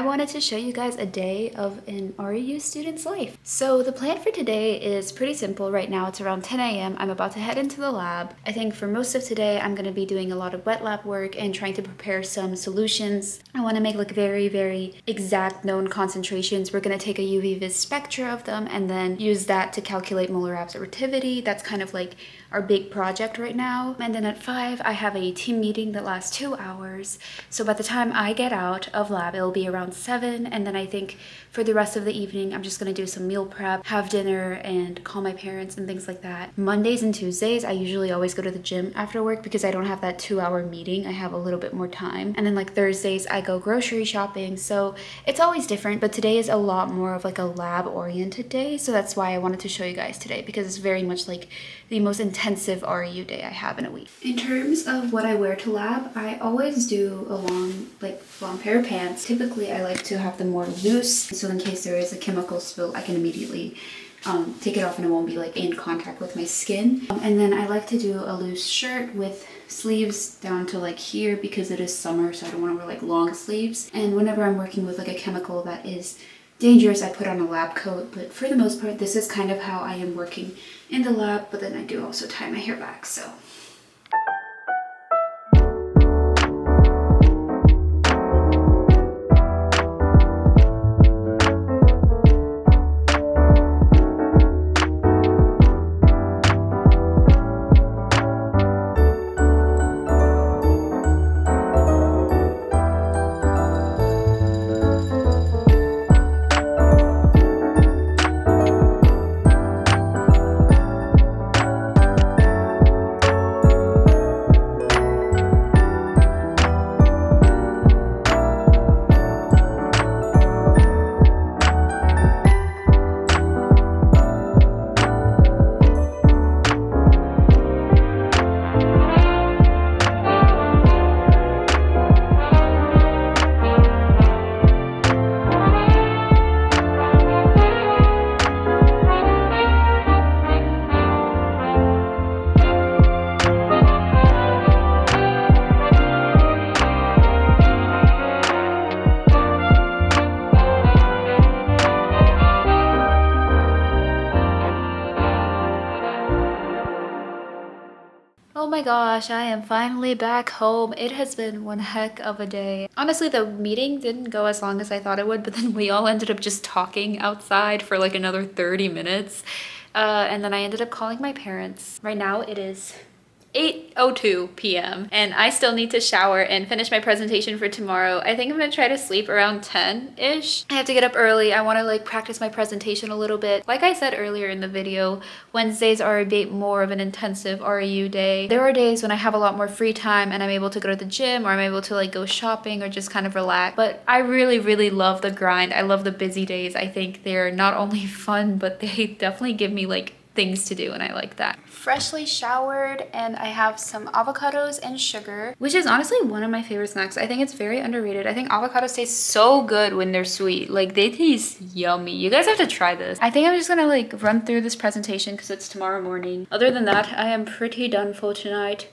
I wanted to show you guys a day of an REU student's life. So the plan for today is pretty simple. Right now it's around 10 a.m. I'm about to head into the lab. I think for most of today I'm going to be doing a lot of wet lab work and trying to prepare some solutions. I want to make like very very exact known concentrations. We're going to take a UV vis spectra of them and then use that to calculate molar absorptivity. That's kind of like our big project right now. And then at 5 I have a team meeting that lasts two hours. So by the time I get out of lab it'll be around around 7 and then I think for the rest of the evening I'm just gonna do some meal prep, have dinner and call my parents and things like that. Mondays and Tuesdays I usually always go to the gym after work because I don't have that two hour meeting. I have a little bit more time. And then like Thursdays I go grocery shopping so it's always different but today is a lot more of like a lab oriented day so that's why I wanted to show you guys today because it's very much like the most intensive REU day I have in a week. In terms of what I wear to lab, I always do a long, like long pair of pants. Typically I like to have them more loose so in case there is a chemical spill I can immediately um, take it off and it won't be like in contact with my skin. Um, and then I like to do a loose shirt with sleeves down to like here because it is summer so I don't want to wear like long sleeves. And whenever I'm working with like a chemical that is dangerous, I put on a lab coat, but for the most part, this is kind of how I am working in the lab, but then I do also tie my hair back, so Oh my gosh, I am finally back home. It has been one heck of a day. Honestly, the meeting didn't go as long as I thought it would, but then we all ended up just talking outside for like another 30 minutes. Uh, and then I ended up calling my parents. Right now it is 8.02 p.m. and I still need to shower and finish my presentation for tomorrow. I think I'm gonna try to sleep around 10-ish. I have to get up early. I wanna like practice my presentation a little bit. Like I said earlier in the video, Wednesdays are a bit more of an intensive REU day. There are days when I have a lot more free time and I'm able to go to the gym or I'm able to like go shopping or just kind of relax. But I really, really love the grind. I love the busy days. I think they're not only fun, but they definitely give me like things to do and I like that. Freshly showered and I have some avocados and sugar, which is honestly one of my favorite snacks. I think it's very underrated. I think avocados taste so good when they're sweet. Like they taste yummy. You guys have to try this. I think I'm just gonna like run through this presentation because it's tomorrow morning. Other than that, I am pretty done for tonight.